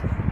guys